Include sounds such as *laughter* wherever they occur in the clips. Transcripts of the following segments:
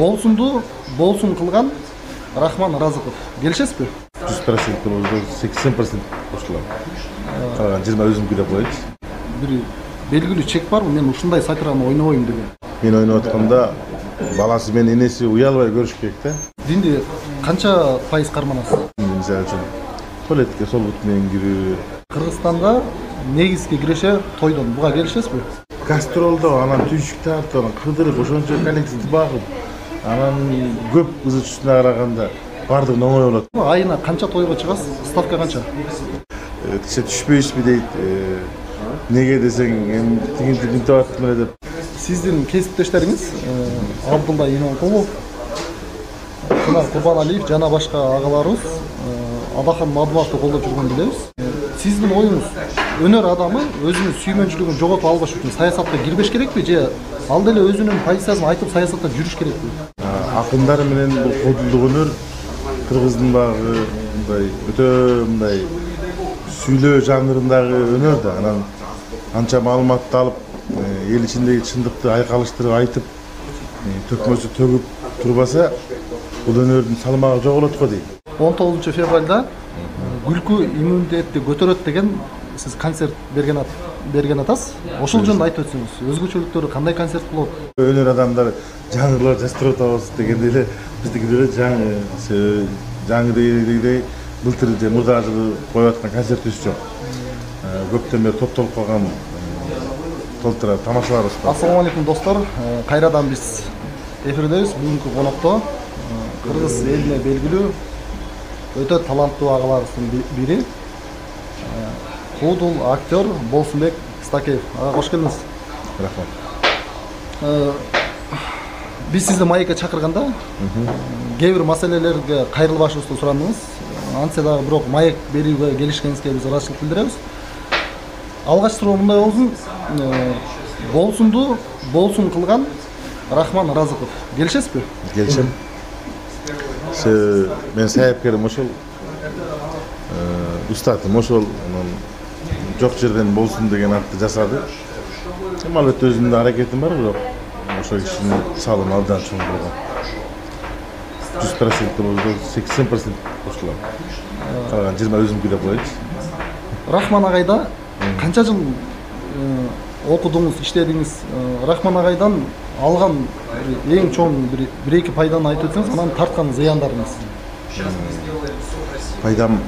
болсунду болсун кылган рахман ыразыков келишесизби жүз процент сексен процент кошулам калган жыйырма өзүмдүкү деп коеюнчу бир белгилүү чек барбы мен ушундай сатираны ойнобойм деген мен ойноп атканда баласы менен энеси уялбай көрүш керек да динди канча пайыз карманасыз мисалы үчүн туалетке сол бут менен кирүү кыргызстанда негизги киреше тойдон буга келишесизби гастролдо анан түйшүк тартып анан кыдырып ошончо коллекцияды багып анан көп кызы үстүнө караганда баардыгы оңой болот. Айына канча тойго чыгасыз? Ставка канча? Тише түшпөйсүзбү дейт. Эмнеге десең эми тигинтип мынтип аттым эле деп. Сиздин кесиптештериңиз абдулла иманкулов кунар курбаналиев жана башка агаларыбыз адахан мадуматовду колдоп жүргөнүн билебиз. Сиздин оюңуз өнөр адамы өзүнүн сүймөнчүлүгүн жоготуп албаш үчүн саясатка кирбеш керекпи? Же ал деле өзүнүн позициясын айтып саясатта жүрүш керекпи? Акындар менен бул кодулдук өнөр кыргыздын баягы мындай өтө мындай сүйлөө жанрындагы өнөр да анан анча маалыматты алып эл ичиндеги чындыкты айкалыштырып айтып төкмөсү төгүп турбаса бул өнөрдүн салмагы жоголот го дейм он тогузунчу февралда күлкү иммунитетти көтөрөт деген сиз концерт берген берген атасыз ошол жөнүндө айтып өтсөңүз. Өзгөчөлүктөрү кандай концерт болот өнөр адамдар жаңылар жастырып атабыз дегендей эле биздики деле жаңы жаңы былтыр же мурдагы жылы коюп аткан концертибиз жок. Көптөн бери топтолуп калган толтура тамашаларыбыз бар. Ассалому алейкум достор кайрадан биз эфирдебиз бүгүнкү конокто кыргыз элине белгилүү өтө таланттуу агаларыбыздын бири. Куудул актер болсунбек стакеев ага кош келдиңиз рахмат биз сизди маекке чакырганда кээ бир маселелерге кайрылбашыбызды сурандыңыз антсе дагы бирок маек берүүгө келишкениңизге биз ыраазычылык билдиребиз алгач суроо мындай болсун болсунду болсун кылган рахман ыразыков келишесизби келишем мен саяпкерим ошол устатым ошол жок жерден болсун деген атты жасады. Эми албетте өзүмдүн аракетим бар бирок ошол кишинин салымы абдан чоң болгон жүз процент болбосо сексен процент кошулам калган жыйырма өзүмдүкү деп коеюнчу рахман агайда канча жыл окудуңуз иштедиңиз рахман агайдан алган эң чоң бир бир эки пайданы айтып өтсөңүз анан тарткан зыяндарыңыз пайдам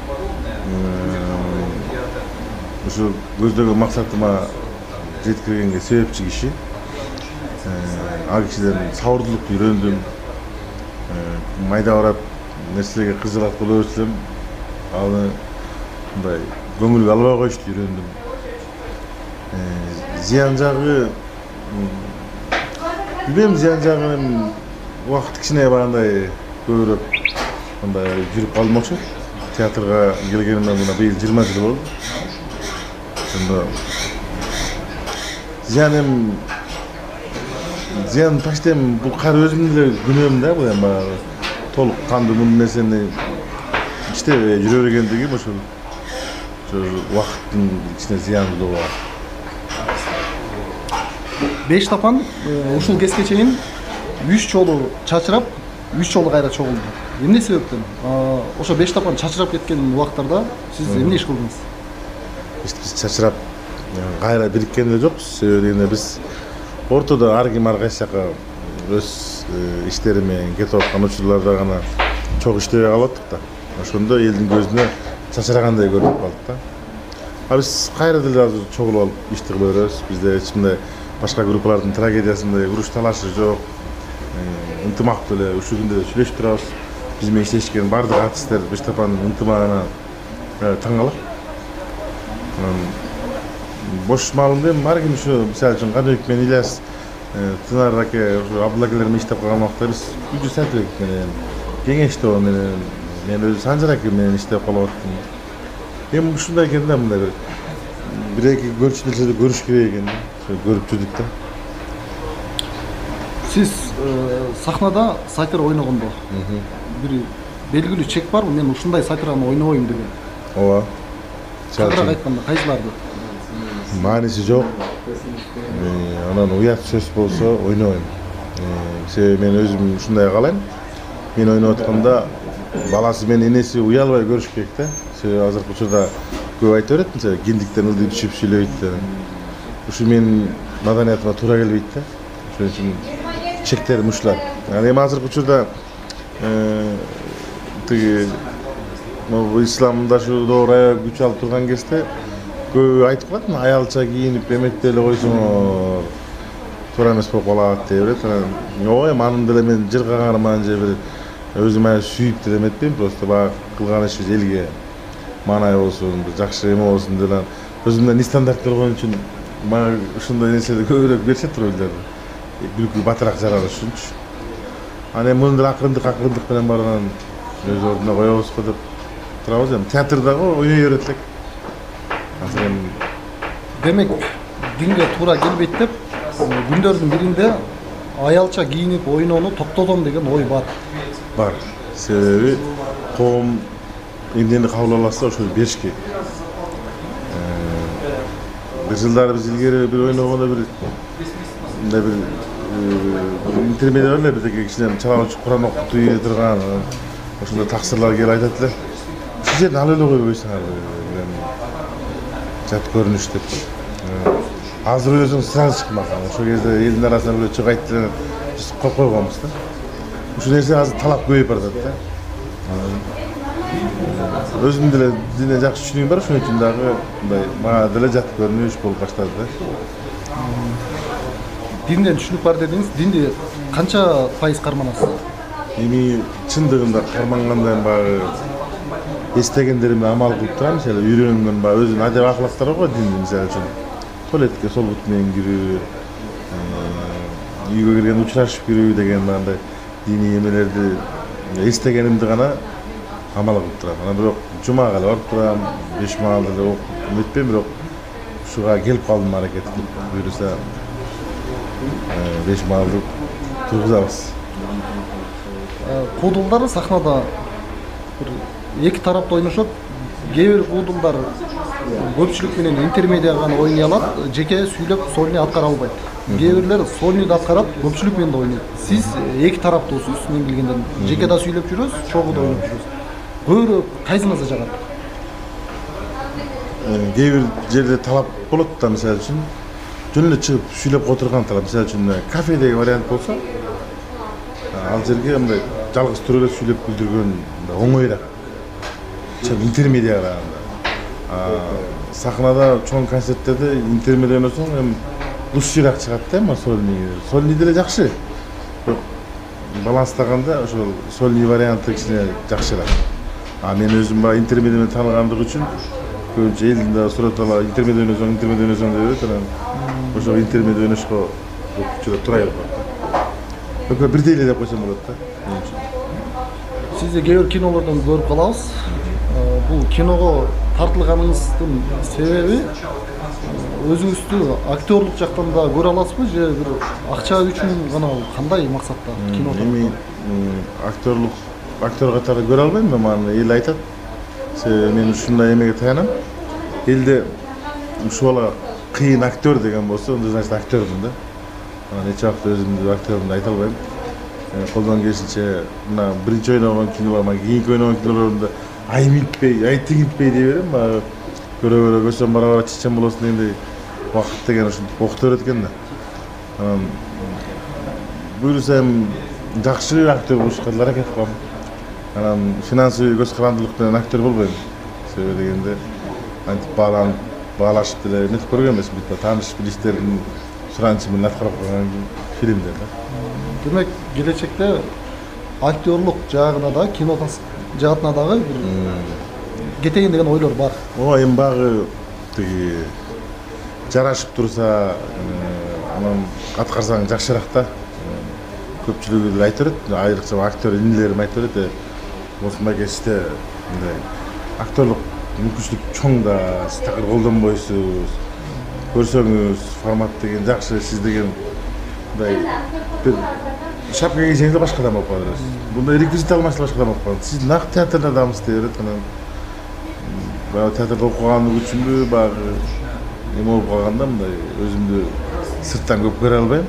ушу көздөгөн максатыма жеткиргенге себепчи киши ал кишиден сабырдуулукту үйрөндүм майда барап нерселерге кыжалат боло берсем аны мындай көңүлгө албай коюшту үйрөндүм зыян жагы билбейм зыян жагы эми убакыт кичине баягындай көбүрөөк мындай жүрүп калдым окшойт театрга келгениме мына быйыл жыйырма жыл болду зыян почти эми бул кайра өзүмдүн эле күнөөм да бул эми баягы толук кандуу бул нерсени иштебей жүрө бергендигим ошол ошо убакыттын кичине зыяндуулугу бар беш тапан ушул кезге чейин үч жолу чачырап үч жолу кайра чогулду эмне себептен ошо беш тапан чачырап кеткен убактарда сиз эмне иш кылдыңыз биз чачырап кайра бириккен эле жокпуз себеби дегенде биз ортодо ар ким ар кайсы жака өз иштери менен кетип аткан учурларда гана чогуу иштебей калып аттык да ошондо элдин көзүнө чачырагандай көрүнүп калдык да а биз кайра деле азыр чогулуп алып ишти кыла беребиз бизде эч мындай башка группалардын трагедиясындай уруш талашы жок ынтымактуу эле ушул күндө да сүйлөшүп турабыз биз менен иштешкен баардык артисттер беш тапанын ынтымагына таң калам анан бош маалымда эми ар ким ушу мисалы үчүн каныбек менен ильяс тынар аке ушу абдулла акелер менен иштеп калган убакта биз үгүл сайтбеков менен кеңештөө менен мен өзү санжар аке менен иштеп калып аттым эми ушундай экен да мындай бир бир эки көрчү нерседе көрүш керек экен да ошо көрүп жүрдүк да сиз сахнада сатир ойногондо бир белгилүү чек барбы мен ушундай сатираны ойнобойм деген ооба катыраак айтканда кайсыларды мааниси жок анан уят сөз болсо ойнобойм себеби мен өзүм ушундай каалайм мен ойноп атканда баласы менен энеси уялбай көрүш керек да себеби азыркы учурда көп айта берет мисалы киндиктен ылдый түшүп сүйлөйт деп ушу менин маданиятыма туура келбейт да ошон үчүн чектерим ушулар ал эми азыркы учурда тиги могу исламдашуудо аябай күч алып турган кезде көбү айтып калат мына аялча кийинип эметтей эле койсоңор туура эмес болуп калат дей берет анан ооба эми анын деле мен жыргаганыман же бир өзүм аябай сүйүп деле эметпейм просто баягы кылган ишибиз элге маанай болсун бир жакшы эме болсун деп анан өзүмдөн нестандарттар койгон үчүн мага ушундай нерселер көбүрөөк беришет ролдорду күлкү батыраак жаралыш үчүнчү анан эми муну деле акырындык акырындык менен барып анан өз ордуна коебуз го деп turamiz endi teatrdaku o'ynayveraylik masalan demak kunga тура kelib deb kunlarning birinde аялча кийинип ойнону токтотом деген ой бар. Бар. Себеби коом эмнени кабыл аласыз ошону бериш бир жылдары биз илгери бир ойногондо бир мындай бир интермедия бар эле бирдеке кичинен чалаочу куран окутуп турган ошондой таксырлар келип айтат эле жерин алып эле кое койсуңар жат көрүнүш деп. Азыр ойлосоң сразу чыкмаган ошол кезде элдин арасынан бирөө чыгып айтты биз коюп койгонбуз да. Ушул нерсе азыр талап көбөйүп баратат да. Өзүм деле динден жакшы түшүнүгүм бар ошон үчүн дагы мындай мага деле жат көрүнүш болуп баштады да. Динден түшүнүк бар дедиңиз динди канча пайыз карманасыз эми чындыгында карманганда эми баягы эстегендеримди амал кылып турам мисалы үйрөнгөн баягы өзүнүн адеп акылактары бар го динде мисалы үчүн туалетке сол бут менен кирүү үйгө киргенде учурашып кирүү деген мындай диний эмелерди эстегенимди гана амал кылып турам анан бирок жумага эле барып турам беш маалды эле окуп эметпейм бирок ушуга келип калдым аракет кылып буюрса беш маалды тургузабыз куудулдар сахнада бир эки тарапта ойношот кээ бир куудулдар көпчүлүк менен интермедиа гана ойной алат жеке сүйлөп сольный аткара албайт кээ бирлер сольныйды аткарат көпчүлүк менен да ойнойт сиз эки тараптуусуз мен билгенден жеке да сүйлөп жүрөсүз чогуу да ойноп жүрөсүз көбүрөөк кайсыңызга жагат кээ бир жерде талап болот да мисалы үчүн жөн эле чыгып сүйлөп отурган талап мисалы үчүн кафе деген вариант болсо ал жерге мындай жалгыз туруп эле сүйлөп күлдүргөн оңоюраак интермедиа караганда сахнада чоң концерттерде интермедиа ойносоң эми лучшийраак чыгат да эми сольный сольный деле жакшы бирок баланстаганда ошол сольный варианты кичине жакшыраак а мен өзүм баягы интермедиа менен тааныгандык үчүн көбүнчө элдин дагы сурап ала интермедиа ойносоң интермедиа ойносоң деп берет анан ошо интермедиа ойношко көп учурда туура келип калат экөө бирдей эле деп койсом болот да мен үчүн сизди кээ бир кинолордон көрүп калабыз бул киного тартылганыңыздын себеби өзүңүздү актерлук жактан да көрө аласызбы же бир акча үчүн гана кандай максатта кино эми актерлук актер катары көрө албайм эми аны эл айтат себеби мен ушундай эмеге таянам. Элде ушул бала кыйын актер деген болсо анда значит актермун да. Анан эч убакта өзүмдү деп айта албайм колдон келишинче мына биринчи ойногон кинолор кийинки ойногон кинолорумда айымитпей ай тигинтпей дей берем баягы көрө көрө көчөм бара бара чечен болосуң дегендей убакыт деген ушинтип окута берет да анан буюрса эми жакшы актер болушка аракет кылам анан финансовый көз карандылык менен актер болбойм себеби дегенде антип бааланып баалашып деле эметип көргөн эмесмин бүт тааныш билиштердин суранычы менен аткарып койгон фильмдер да демек келечекте актерлук жагына да кино жаатына дагы бир кетейин деген ойлор бар ооба эми баягы тиги жарашып турса анан аткарсаң жакшыраак да көпчүлүгү деле айта берет айрыкча актер инилерим айта берет осмай кесипте мындай актерлук мүмкүнчүлүк чоң да сиз такыр колдонбойсуз көрсөңүз формат деген жакшы сиз деген мындай бир шапка кийсеңиз да башка адам болуп кала бересиз мындай реквизит алмаса да башка адам болуп калат сиз нак театрдадамыз дей берет анан баягы театрда окугандык үчүнбү баягы эме болуп калганда мындай өзүмдү сырттан көп көрө албайм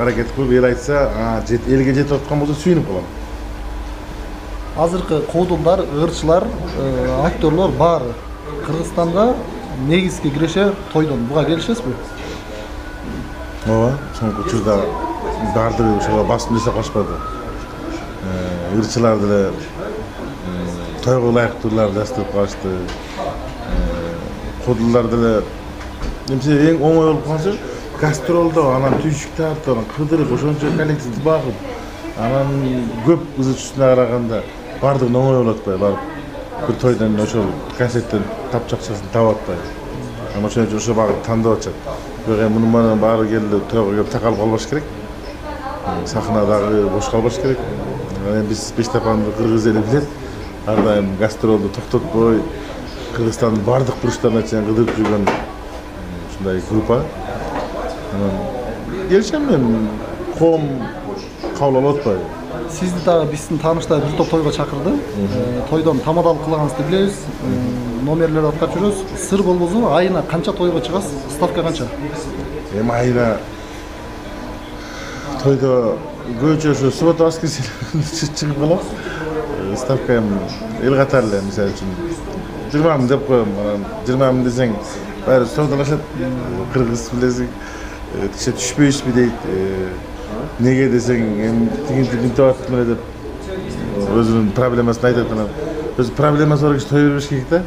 аракет кылып эл айтса элге жетип аткан болсо сүйүнүп калам азыркы куудулдар ырчылар э, актерлор баары кыргызстанга негизги киреше тойдон буга келишесизби ооба соңку учурда baribir o'shalar bosib desa qochmadi irchilardilar toyg'ulayq turlar dastur qochdi qudillardilar nimsa eng o'ng yo'l qolsa gastrolda anani tүйшік тартып анан кыдырып ошончо коллективди багып анан көп ызы караганда баардыгын оңой болуп атпайбы барып бир тойдон ошол концерттен тапчакчасын таап атпайбы анан ошон үчүн ошол багытты тандап атышат бирок эми мунун менен баары келип тойго келип такалып керек сахна дагы бош калбаш керек биз бештапанды кыргыз эли билет ар дайым гастролду токтотпой кыргызстандын баардык буручтарына чейин кыдырып жүргөн м, ушундай группа. Анан келишем мен коом кабыл алып атпайбы сизди дагы биздин тааныштар бир топ тойго чакырды тойдон тамадалык кылганыңызды билебиз номерлерди аткарып жүрөсүз сыр болбосо айына канча тойго чыгасыз ставка канча эми айына тойдо көбүнчө ушу суббота воскресенье чыгып калабыз Э, ставка эми эл катары эле мисалы үчүн жыйырма миң деп коем анан жыйырма миң десең баары содалашат кыргыз билесиң э, тише түшпөйсүзбү дейт Э, неге десең эми тигинтип мынтип аттым эле деп э, өзүнүн проблемасын айтат анан өзү проблемасы бар киши той бербеш керек да.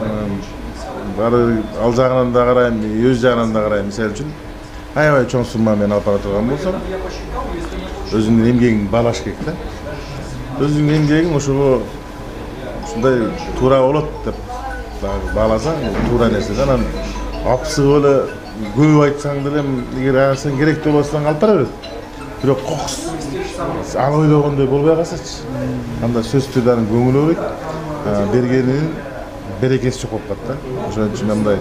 Анан баары ал жагынан да карайм өз жагынан да карайм мисалы үчүн. Аябай чоң сумма менен алып бара турган болсом өзүңдүн эмгегиңди баалаш керек да өзүңдүн эмгегиң ошого ушундай туура болот деп дагы бааласаң туура нерсе да анан апсыгып эле көп айтсаң деле эгер ага сен керектүү болуп атсаң алып бара берет бирок кокус ал ойлогондой болбой калсачы анда сөзсүз түрдө анын көңүлү ооруйт бергенинин берекеси жок болуп калат да ошон үчүн мындай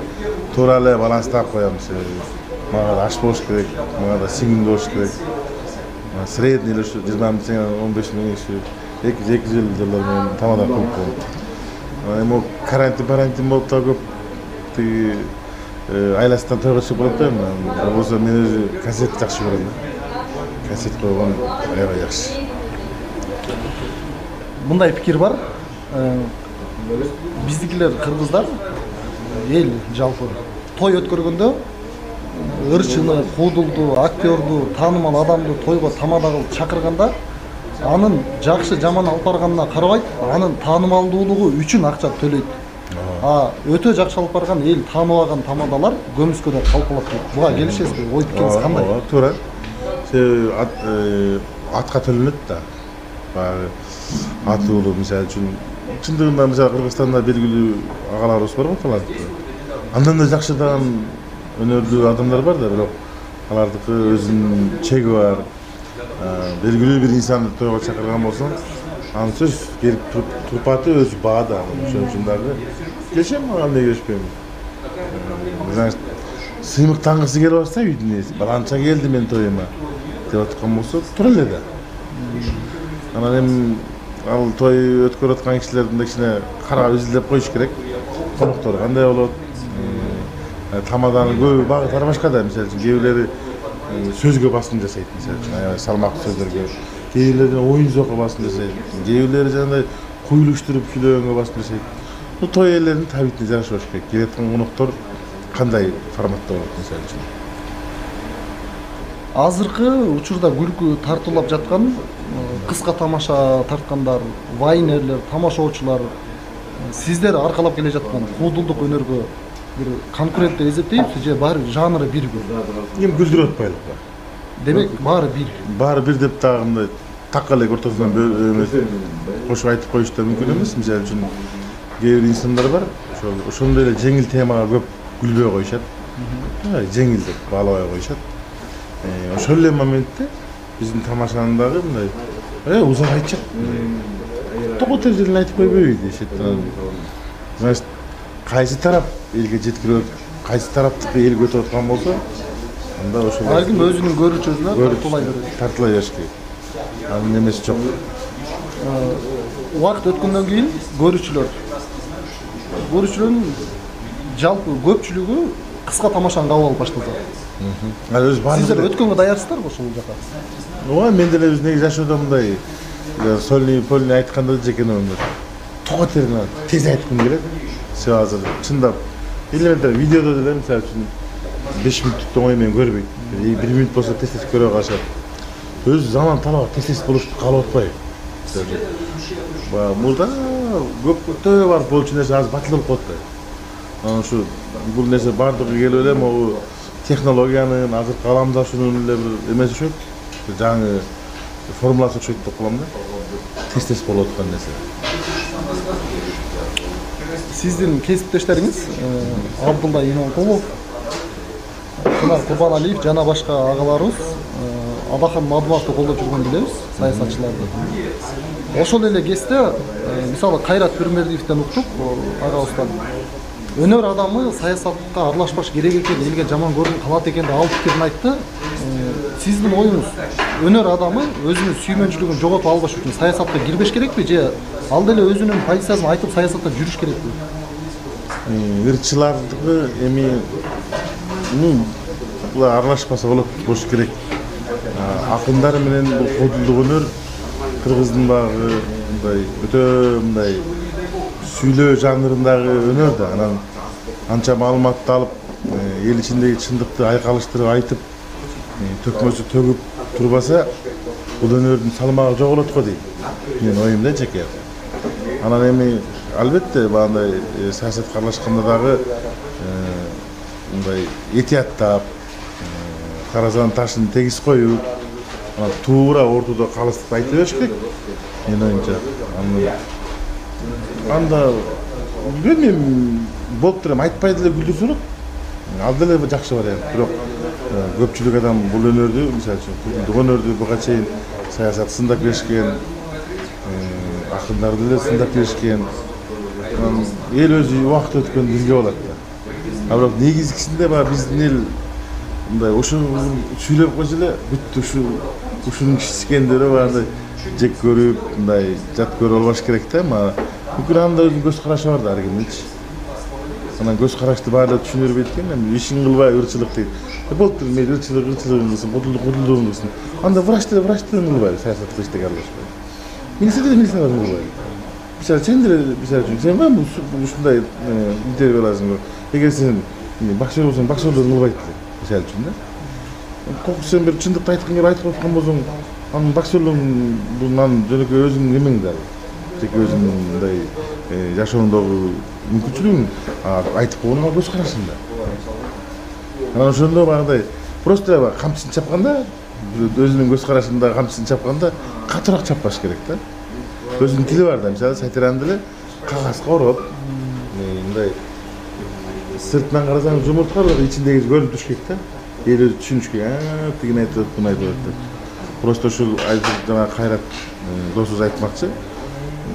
туура эле баланстап коем себеби мага да аш болуш керек мага да сиңимдүү болуш керек средний эле ушу жыйырма миң теңге он беш миң ушу эки эки жыл жылдар менен тамада кылып коем эми могу карантин карантин болуп да көп тиги айласынан тойго чыгып калат да эми болбосо мен өзү концертти жакшы көрөм да концерт койгон аябай жакшы мындай пикир бар биздикилер кыргыздар эл жалпы той өткөргөндө ырчыны куудулду актерду таанымал адамды тойго тамада кылып чакырганда анын жакшы жаман алып барганына карабайт анын таанымалдуулугу үчүн акча төлөйт а өтө жакшы алып барган эл тааныбаган тамадалар көмүскөдө калып калат дейт буга келишесизби ой пикириңиз кандай ооба туура себеби ат- э, атка төлөнөт да. Баягы атуулуу мисалы үчүн чындыгында мисалы кыргызстанда белгилүү агаларыбыз бар го таланттуу андан да жакшыдан өнөрлүү адамдар бар да бирок алардыкы өзүнүн чеги бар А, белгилүү бир инсанды тойго чакырган болсоң анын сөзсүз келип туруп турпаты өзү баада ошон үчүн дагы келишем ага эмнеге келишпейм значит сыймыктангысы келип атса үйдүн ээси баланча келди менин тоюма деп аткан болсо тура эле да анан эми ал той өткөрүп аткан кишилердин да кичине карап изилдеп коюш керек коноктор кандай болот М, тамаданын көбү багыты ар башка да мисалы үчүн кээ бирлери э, сөзгө басым жасайт мисалы үчүн аябай салмактуу сөздөргө кээ бирлери оюн зоокко басым жасайт кээ бирлери жанагындай куйлуштуруп сүйлөгөнгө басым жасайт бул той ээлеринин табитине жараша болуш керек келаткан коноктор кандай форматта болот мисалы үчүн азыркы учурда күлкү тартуулап жаткан э, кыска тамаша тарткандар вайнерлер тамашоочулар э, сиздер аркалап келе жаткан куудулдук өнөргө бир конкурент деп эсептейбизби же баары жанры бирби эми күлдүрүп атпайлык да демек баары бир баары бир деп дагы мындай такка эле ортосунан кошуп айтып коюш да мүмкүн эмес мисалы үчүн кээ бир инсандар бар ошол ошондой эле жеңил темага көп күлбөй коюшат жеңил деп баалабай коюшат ошол эле моментте биздин тамашаны дагы мындай э узак айтышат токот эрежелерин айтып койбойбу дешет значит кайсы тарап элге жеткирип кайсы тараптыкы элге өтүп аткан болсо анда ошол ар ким өзүнүн көрүүчүсүнө тартуулай берет тартылай бериш керек анын эмеси жок убакыт өткөндөн кийин көрүүчүлөр көрүүчүлөрдүн жалпы көпчүлүгү кыска тамашаны кабыл алып баштаса ал өзү сиздер өткөнгө даярсыздарбы ушул жака ооба мен деле өзү негизи жашоодо мындай сольный польный айтканда тоо терин тез айткым келет себеби азыр чындап элементарный видеодо деле мисалы үчүн беш мүнөттүктү оңой менен көрбөйт. Бир мүнөт болсо тез тез көрө калышат. Өзү заман талабы тез тез болушту каалап атпайбы? Баягы мурда көп өтө барып болчу нерсе азыр батыл болуп калат да. Анан ушу бул нерсе баардыгы келип эле могу технологиянын азыркы кааламдашуунун эле бир эмеси окшойт жаңы формуласы окшойт деп коем да. Тез тез болуп аткан нерсе сиздин кесиптештериңиз абдулла иманкулов жана курбан алиев жана башка агаларыбыз э, адахан мадуматовду колдоп жүргөнүн билебиз саясатчыларды ошол эле кезде мисалы кайрат пирмердиевден уктук агабыздан өнөр адамы саясатка аралашпаш керек экен элге жаман көрүнүп калат экен деп ал пикирин айтты сиздин оюңуз өнөр адамы өзүнүн сүймөнчүлүгүн жоготуп албаш үчүн саясатка кирбеш керекпи же ал деле өзүнүн позициясын айтып саясатта жүрүш керекпи ырчылардыкы эми булар аралашпаса болот болуш керек акындар менен бул кодулдук өнөр кыргыздын баягы мындай өтө мындай сүйлөө жанрындагы өнөр да анан анча маалыматты алып эл ичиндеги чындыкты айкалыштырып айтып төкмөсү төгүп турбаса бул өнөрдүн салмагы жоголот го дейм менин оюм жеке анан эми албетте баягындай саясатка аралашканда дагы мындай этияттап таразанын ташын тегиз коюп туура ортодо калыстыкты айта бериш керек менин оюмча анда билбейм болуп туруп эми айтпай деле күлдүрсө болот ал деле жакшы вариант бирок көпчүлүк адам бул өнөрдү мисалы үчүн курдулдук өнөрдү буга чейин саясат сындап беришкен э, акындар деле сындап беришкен анан эл өзү убакыт өткөн билге болот да а бирок негизгисинде баягы биздин эл мындай ушу сүйлөп койсо эле бүттү ушу ушунун кишиси экен деп эле баягындай жек көрүп мындай жат көрүп албаш керек да мага мүмкүн анын да өзүнүн көз карашы бар да ар кимдинчи анан көз карашты баары эле түшүнө бербейт экен эми ишин кылбай ырчылык дейт Э, болуптур мейли ырчылык ырчылыгын кылсын кудулдук кудулдугун кылсын анда врач деле врачтыгын кылбайлы саясатка эчтеке аралашпай кылбайлы мисалы сен деле мисалы үчүн. Сен ушундай э, интервью аласың эгер сен боксер болсоң боксерлордун кылбайт мисалы үчүн да. Кокус сен бир чындыкты айткың келип айтып аткан болсоң анын боксерлугун бул анын жөнөкөй өзүнүн эмең да ал жеке өзүнүн мындай э, жашоондогу мүмкүнчүлүгүң айтып койгонуңа көз карашың да. Анан ошондо баягыдай просто камчысын чапканда өзүнүн көз карашында камчысын чапканда катуураак чаппаш керек да өзүнүн тили бар да мисалы сайтераны деле кагазга ороп э, мындай сыртынан карасаң жумуртка бирок ичиндеги көрүнүп туруш керек да эл өзү түшүнүш керек а тигини айтып атат буну айтып атат деп. Просто ушул азыр жанагы кайрат э, досубуз айтмакчы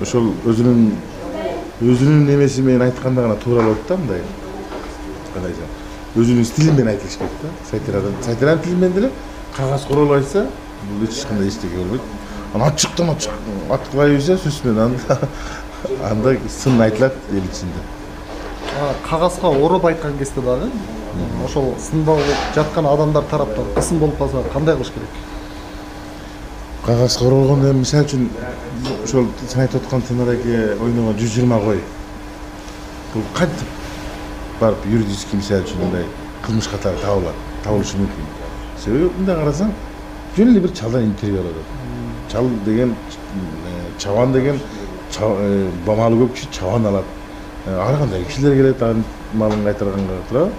ошол өзүнүн өзүнүн эмеси менен айтканда гана туура болот да мындай. Кандай өзүнүн стили менен айтылыш керек да сайтерадан сайтеранын тили менен деле кагазга ороп айтса бул эч кандай эчтеке болбойт анан ачыктан ачык аткылай берсе анда анда сын айтылат эл ичинде А, кагазга ороп айткан кезде дагы ошол сында жаткан адамдар тараптан кысым болуп калса кандай кылыш керек? Кагазга оролгондо эми мисалы үчүн ошол сен айтып аткан темадаги ойногон жүз жыйырма кой бул кантип барып юридический мисалы үчүн мындай кылмыш катары табылат табылышы мүмкүн себеби мындай карасаң жөн эле бир чалдан интервью алып атат чал деген э, чабан деген маалы көп киши чабан алат Э, ар кандай кишилер келет анын малын кайтарганга туурабы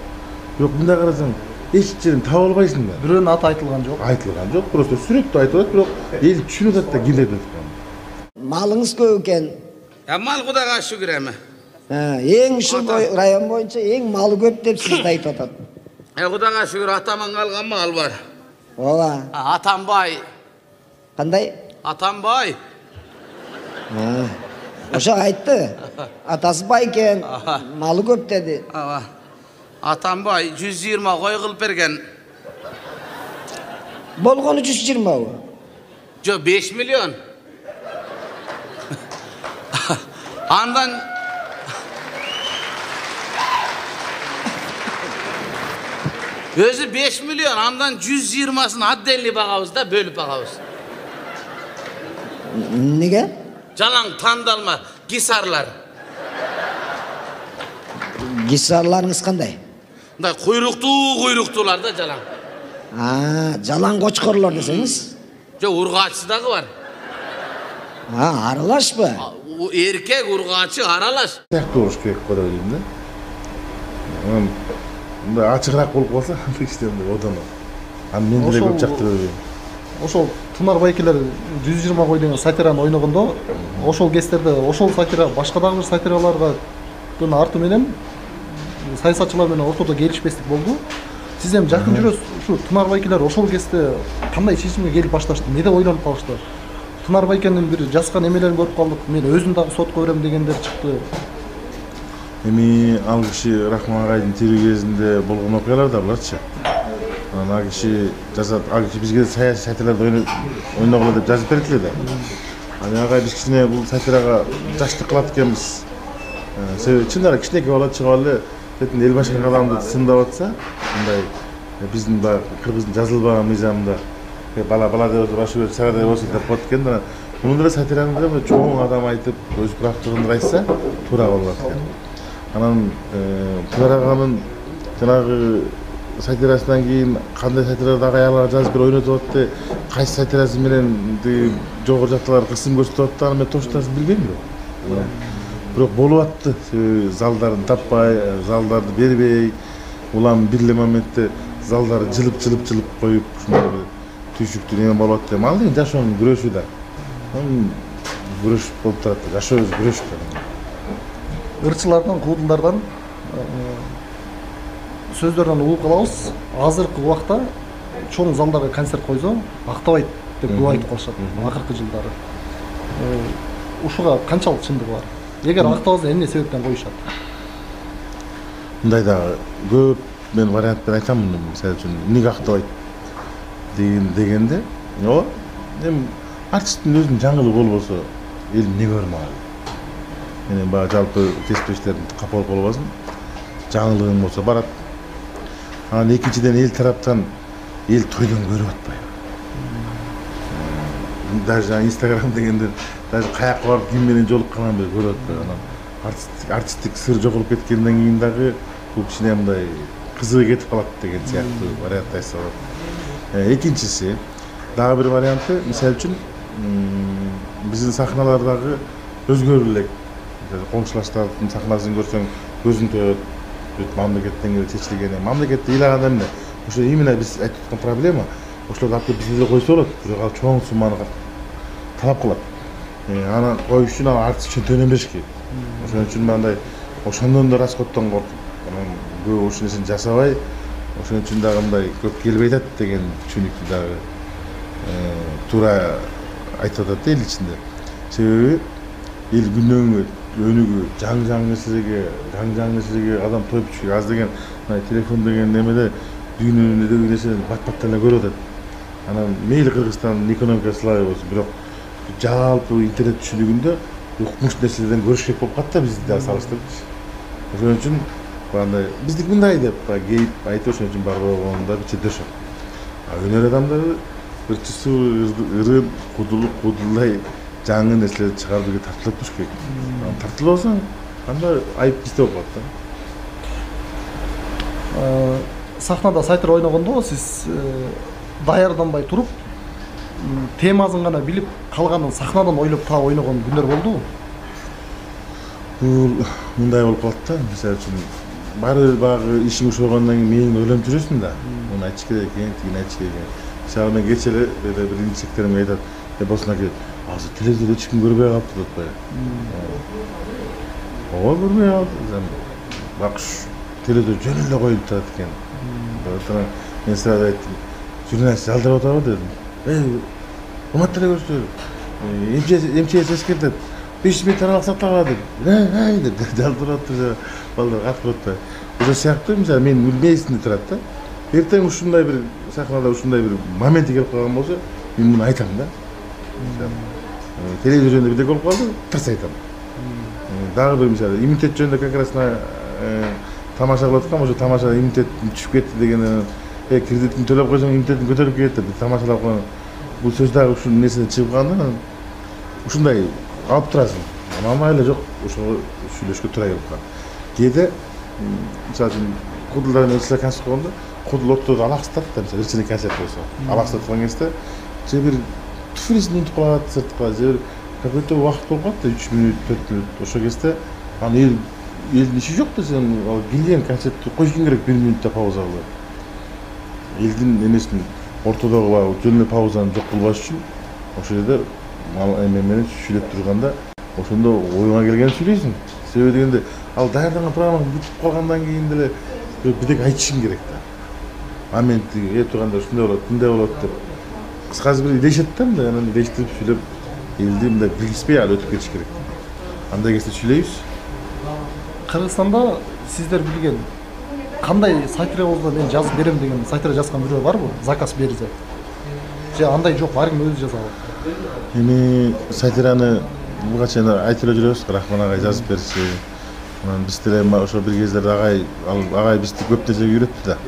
бирок мындай карасаң эч жерин таба албайсың да бирөөнүн аты айтылган жок айтылган жок просто сүрөттү айтып атат бирок эл түшүнүп атат да атканын малыңыз көп екен mal Құдайға шүкір әмі. Ә, ең ушул бой- район боюнча эң малы көп деп сизди айтып атат Е Құдайға шүкір атаман қалған мал бар. ооба Атамбай, кандай Атамбай. Ошо айтты атасы бай экен малы көп деди Ава. Атамбай 120 қой қылып берген. болгону жүз жыйырмабы Жо 5 миллион. Андан Өзü 5 milyon, andan 120'sını addelli bakavuz da bölüp bakavuz. неге Calan tandalma, gisarlar. гисарларыңыз қандай Мындай куйруктуу куйруктуулар да жалаң. а жалаң қочқорлар десеңіз Жо ургаачы дагы бар. а аралаш па А, у- Эркек ургаачы аралаш. сияқты болуш керек ойлойм да мындай ачыгыраак болуп калса кичине мындай одан аны мен деле көп жактыра бербейм ошол тунар байкелер жүз жыйырма кой деген сатираны ойногондо ошол кездерде ошол сатира башка дагы бир сатиралардын арты менен саясатчылар менен ортодо келишпестик болду сиз эми жакын жүрөсүз ушу тунар байкелер ошол кезде кандай чечимге келип башташты эмне деп ойлонуп калышты тунар байкенин бир жазган эмелерин көрүп калдык мен өзүн дагы сотко берем дегендер чыкты эми ал киши рахман агайдын тирүү кезинде болгон окуялар да буларчы анан ал киши жазат ал киши бизге саясий сатираларды ойно- ойногула деп жазып берет эле да. Анан агай биз кичине бул сатирага жаштык кылат экенбиз. Э, себеби чындап эле кичинекей бала чыгып эле эл башка адамды сындап атса мындай э, биздин баягы кыргыздын жазылбаган мыйзамында э, бала бала деп болсо башы сага деп болсо деп коет экен да. Муну деле сатираны чоң адам айтып өз правдыгын айтса туура болот экен. Анан э, тунар аганын жанагы сатирасынан кийин кандай ала жазып бир ойнотуп атты кайсы сатирасы менен тиги жогору жактагылар кысым көрсөтүп атты аны мен точносын билбейм да бирок болуп атты себеби залдарын таппай залдарды бербей улам бир эле моментте залдарды жылып жылып жылып коюп ушундай бир түйшүктүү неме болуп атты. Эми ал деген жашоонун күрөшү да. Күрөш болуп турат жашоо өзү күрөш ырчылардан куудулдардан сөздөрүнөн угуп калабыз азыркы убакта чоң залдарга концерт койсо актабайт деп көп айтып калышат акыркы жылдары ушуга канчалык чындыгы бар эгер актабаса эмне себептен коюшат мындай дагы көп мен вариантпен айтам муну мисалы үчүн эмнеге актабайт деген дегенде ооба эми артисттин өзүнүн жаңылыгы болбосо эл эмне көрмөк менен баягы жалпы кесиптештерим капа болуп калбасын жаңылыгың болсо барат. Анан экинчиден эл тараптан эл тойдон көрүп атпайбы даже жаңағы инстаграм дегендер даже каяка барып ким менен жолукканын бир көрүп атпайбы анан артисттик сыр жоголуп кеткенден кийин дагы бул кичине мындай кызыгы кетип калат деген сыяктуу вариантты айтса болот экинчиси дагы бир варианты мисалы үчүн биздин сахналардагы өзгөрүп элек коңшулаштардын сахнасын көрсөң көзүң тоет бүт мамлекеттен келип чечилген мамлекетте ыйлаганда эмне? Ошо именно биз айтып аткан проблема. Ошолорду алып келип койсо болот бирок ал чоң сумманы талап кылат. Э, аны коюш үчүн ал артист үчүн төлөм бериш керек. Ошон үчүн мындай ошондон да расходдон коркуп анан көп ушул нерсени жасабай ошон үчүн дагы мындай көп келбей атат деген түшүнүктү дагы э, туура айтып атат да эл ичинде. Себеби эл күнөөгө өнүгүү жаңы жаңы нерселерге жаңы жаңы нерселерге адам тоюп түшүрүк аз деген мына телефон деген немеде дүйнөдөгү нерсени бат баттан эле көрүп атат анан мейли кыргызстандын экономикасы слабый болсун бирок жалпы интернет түшүнүгүндө укмуш нерселерден көрүш керек болуп калат да бизди дагы салыштырып ошон үчүн баягындай биздики мындай деп баягы кейип айтып ошон үчүн барбай койгонда бир чети ошол а өнөр адамдары ырчысуу ырым куудулук куудулдай жаңы нерселерди чыгарууга тартылып туруш керек. Анан тартылбаса анда айып бизде болуп калат да. Э, сахнада сатир ойногондо сиз э, даярданбай туруп темасын гана билип калганын сахнадан ойлоп таап ойногон күндөр болдубу бул мындай болуп калат да. Мисалы үчүн баары баягы ишиң уш болгондон кийин мээңе ойлонуп жүрөсүң да. Муну айтыш керек экен тигини айтыш керек экен. Мисалы мен кечээ эле бир инчектеримге айтат. Э болсун аке азыр телевизордо эч ким көрбөй калыптыр атпайбы ооба көрбөй калды бак телевизор жөн эле коюлуп турат экен мен сразу айттым журналист жалдырап атабы дедим эй урматтуу эле көрүүчүлөр мчс эскертет беш минут аралык сактагыла деп эй деп жалдырап атты балдар катып атпайбы ошол сыяктуу мисалы менин билбей эсимде турат да эртең ушундай бир сахнада ушундай бир моменти келип калган болсо мен муну айтам да телевизор жөнүндө бирдеке болуп калды тырс айтам Э, дагы бир мисалы иммунитет жөнүндө как раз мына э, тамаша кылып аткам ошо тамаша иммунитет түшүп кетти деген э кредитин төлөп койсоң иммунитетиң көтөрүлүп кетет деп тамашалап койгон бул сөз дагы ушул нерседен чыгып калганда анан ушундай алып турасың. Анан майла жок ошого сүйлөшкө туура келип калат кээде мисалы үчүн кудулдар менен ырчылар концерт койгондо кудул ортодо алаксытат да мисалы ырчыны концерт болсо алаксытып аткан кезде же бир туфлисин унутуп калат сыртка же бир какой то убакыт болуп калат да үч мүнөт төрт мүнөт ошол кезде анан эл элдин иши жок да сен ал келген концертти койушуң керек бир мүнөттө пауза кылып. Элдин эмесин ортодогу баягы жөн эле паузаны жок кылбаш үчүн ошол жерде эме менен сүйлөп турганда ошондо оюңа келгенин сүйлөйсүң. Себеби дегенде ал даярданган программаң бүтүп калгандан кийин деле бир бирдеке айтышың керек да. Моменти э турганда ушундай болот мындай болот деп. Кыскасы илешет да мындай анан илештирип сүйлөп элди мындай билгизбей ал өтүп кетиш керек андай кезде сүйлөйбүз кыргызстанда сиздер билген кандай сайтыра болсо мен жазып берем деген сайтыра жазган бирөө барбы заказ берсе же андай жок ар ким өзү жаза алат эми сатираны буга чейин айтып эле жүрөбүз рахман агай жазып берчү анан биз деле ошо бир кездерде агай ал агай бизди көп нерсеге үйрөттү да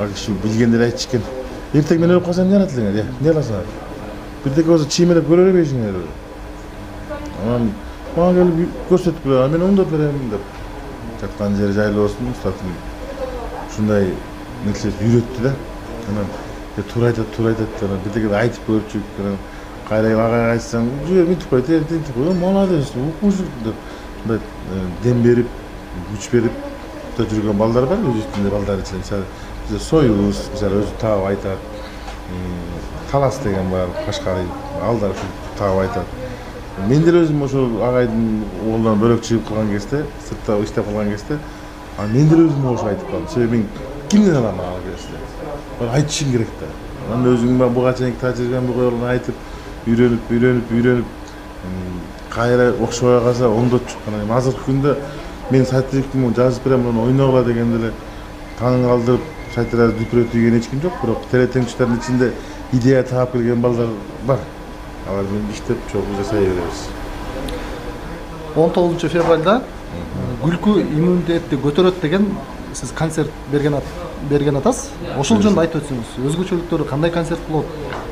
ал киши билгенди эле айтчу экен эртең мен өлүп калсам эмне кылат элеңер э эмне кыласыңар бирдеке болсо чиймелеп көрө бербейсиңер анан мага келип көрсөтүп келе мен оңдоп берем деп жаткан жери жайлуу болсун устатым ушундай нерсе үйрөттү да анан «Е, туура айтат туура айтат анан бирдеке айтып көрчүк анан кайра агайга айтсаң жибер мынтип кой тинтип кой «Э, молодец укмуш деп мындай э, дем берип күч берип да жүргөн балдар бар өзүбүздүн балдар ичинде бизде союз өзү таап айтат М, талас деген бар кашкарый ал да ушул таап айтат мен деле өзүм ошол агайдын колунан бөлөк чыгып калган кезде сыртта иштеп калган кезде мен деле өзүм ошо айтып калдым себеби мен кимден алам ал кезде айтышың керек да анан өзүң баягы буга чейинки тажрыйбаңды айтып үйрөнүп үйрөнүп үйрөнүп кайра окшобой калса оңдотчук анан эми азыркы күндө мен сатирикмин жазып берем анан ойногула деген деле таң калтырып дүпүрөтү кийген эч ким жок бирок теле теңчтардын ичинде идея таап келген балдар бар. Алар менен иштеп чогуу жасай беребиз он тогузунчу февралда күлкү иммунитетти көтөрөт деген сиз концерт берген берген атасыз ошол жөнүндө айтып өтсөңүз өзгөчөлүктөрү кандай концерт болот?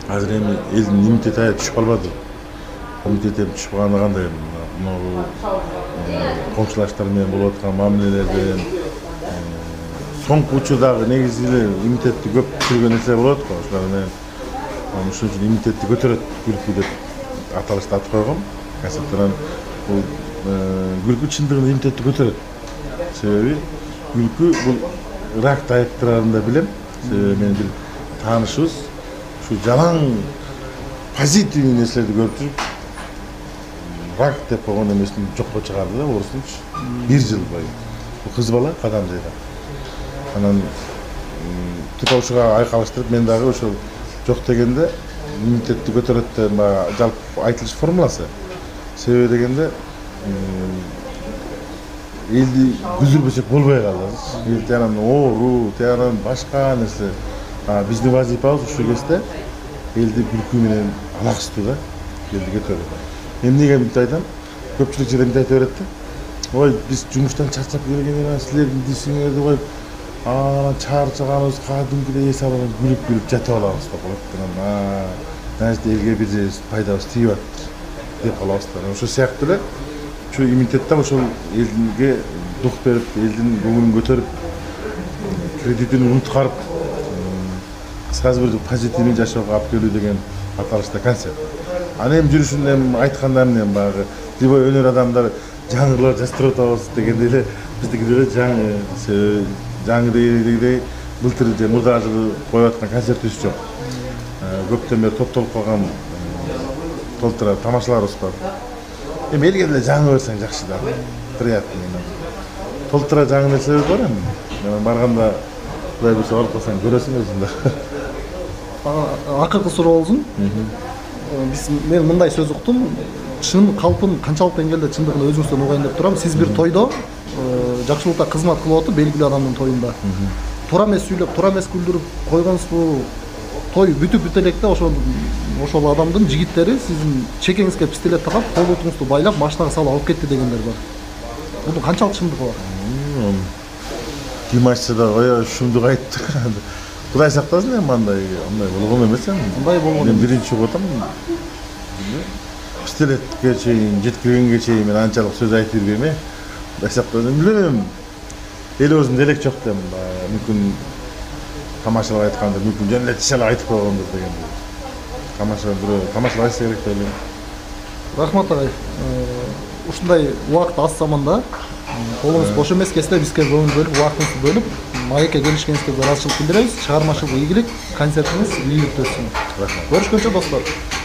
Азыр эми элдин иммунитети аябай түшүп калбады. Иммунитети эми түшүп калганы кандай? Могу коңшулаштар менен болуп аткан мамилелерден учурдагы негизи эле иммунитетти көп түшүргөн нерсе болот го ошулар менен анан ошон үчүн иммунитетти көтөрөт күлкү деп аталышты ат койгом концерттен бул күлкү чындыгында иммунитетти көтөрөт себеби күлкү бул ракты айыктырарын да билем себеби менин бир таанышыбыз ушу жалаң позитивный нерселерди көрүп жүрүп рак деп койгон эмесин жокко чыгарды да оорусунчу бир жыл бою бул кыз бала кадам жайда анан м, тупа ушуга айкалыштырып мен дагы ошол жок дегенде иммунитетти көтөрөт деп баягы жалпы айтылыш формуласы. Себеби дегенде элди күздүрбөсөк болбой калды. Эл тиянан оору тиянан башка нерсе. Биздин вазифабыз ушул кезде элди күлкү менен алаксытуу да элди көтөрүү эмнеге мынтип айтам? Көпчүлүк жерде мынтип айта берет да? Ой биз жумуштан чарчап келген эле силердин дисиңерди коюп анан чарчаганыбыз кадимкидей эс алып күлүп күлүп жатып алабыз деп коет анан значит элге бир пайдабыз тийип атты деп калабыз да ошол сыяктуу эле ушу иммунитет да ошол элге дух берип элдин көңүлүн көтөрүп кредитин унуткарып кыскасы бир позитивный жашоого алып келүү деген аталышта концерт анан эми жүрүшүн эми айтканда эмне баягы любой өнөр адамдар жаңылар жаздырып атабыз дегендей эле биздики деле жаңы себеби жаңы дегендей былтыр же мурдагы жылы коюп аткан концертибиз жок көптөн бери топтолуп калган толтура тамашаларыбыз бар эми элге деле жаңы берсең жакшы да приятный толтура жаңы нерселер бар эми барганда кудай буюрса барып калсаң көрөсүң өзүң да акыркы сурообузун Э, биз мен мындай сөз уктум чын калпын канчалык деңгээлде чындыгын өзүңүздөн угайын деп турам сиз бир тойдо э, жакшылыкка кызмат кылып атып белгилүү адамдын тоюнда туура эмес сүйлөп туура эмес күлдүрүп койгонсузбу той бүтүп бүтө электе ошол ошол адамдын жигиттери сиздин чекеңизге пистолет такап кол бутуңузду байлап машинага салып алып кетти дегендер бар. Бунун канчалык чындыгы бар? Айтса да ой шумдук айтты. *laughs* Кудай сактасын эми андай андай болгон эмес эми Андай болгон мен эмес. биринчи болуп атам пистолетке чейин жеткиргенге чейин мен анчалык сөз айтып жүрбөйм э кудай сактасын билбейм элибиздин элек жок да баягы мүмкүн тамашалап айтканды мүмкүн жөн эле айтып койгондур деген тамаша бирөө тамашалайсы керек деп ойлойм. Рахмат агай. Ушундай убакыт аз заманда колуңуз бош эмес кезде бизге көңүл бөлүп убактыңызды бөлүп маекке келишкениңизге ыраазычылык билдиребиз. Чыгармачылык ийгилик концертиңиз ийгиликтүү өтсүн. Рахмат. Көрүшкөнчө достор.